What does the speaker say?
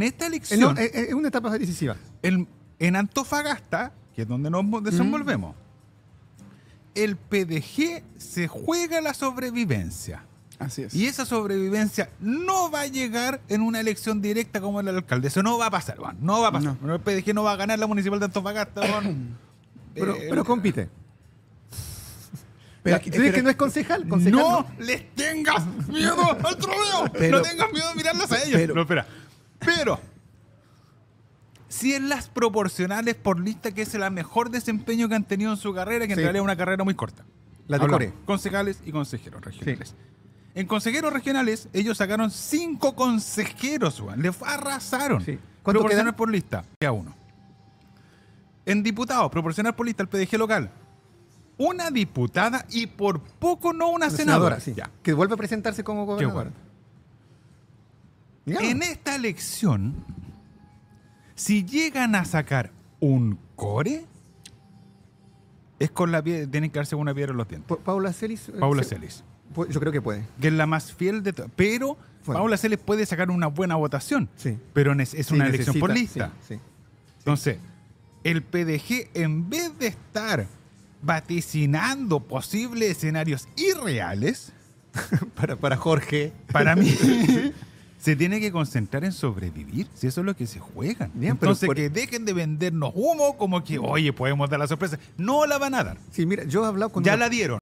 En esta elección, no, eh, eh, es una etapa decisiva. el- en Antofagasta, que es donde nos mo- desenvolvemos, el PDG se juega la sobrevivencia. Así es. Y esa sobrevivencia no va a llegar en una elección directa como el alcalde. Eso no va a pasar, weón. No va a pasar. El PDG no va a ganar la municipal de Antofagasta. Pero, Eh, pero compite. Pero ¿tú dices que no es concejal? concejal no les tengas miedo al troleo. No tengas miedo de mirarlas a ellos. pero- no, espera. Pero, si en las proporcionales por lista, que es el mejor desempeño que han tenido en su carrera, que en Sí. realidad es una carrera muy corta. La de Hablamos. Concejales y consejeros regionales. En consejeros regionales, ellos sacaron cinco consejeros, weón. Les arrasaron. Sí. ¿Cuánto Proporcional quedan? por lista, a uno. En diputados, proporcional por lista, el PDG local. Una diputada y por poco no una senadora. sí. Ya. Que vuelve a presentarse como gobernadora. En esta elección, si llegan a sacar un core, es con la piedra, tienen que darse una piedra en los dientes. Pa- Paula Celis. eh, Paula se- Celis, Yo creo que puede. que es la más fiel de todas. Pero Fue. Paula Celis puede sacar una buena votación, Sí. pero es, es Sí, una elección por lista. sí, sí. Entonces, el PDG, en vez de estar vaticinando posibles escenarios irreales, para, para Jorge. para mí se tiene que concentrar en sobrevivir, si eso es lo que se juegan. Bien, pero Entonces por- que dejen de vendernos humo como que, oye, podemos dar la sorpresa. No la van a dar. Sí, mira, yo he hablado con Ya una- la dieron.